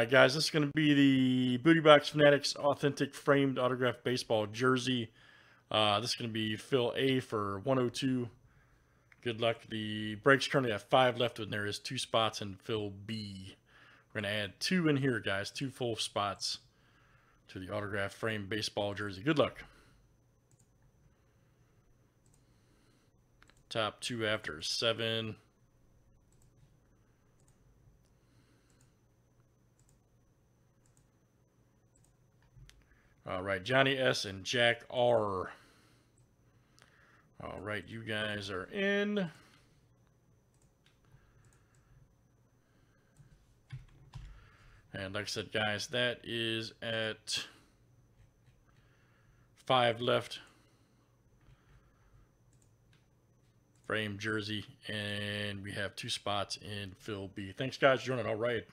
All right, guys, this is going to be the Booty Box Fanatics Authentic Framed Autograph Baseball Jersey. Uh, this is going to be fill A for 102. Good luck. The breaks currently have five left, and there is two spots in fill B. We're going to add two in here, guys, two full spots to the autograph frame baseball jersey. Good luck. Top two after seven. All right, Johnny S. and Jack R. All right, you guys are in. And like I said, guys, that is at five left. Frame jersey. And we have two spots in fill B. Thanks, guys, for joining. All right.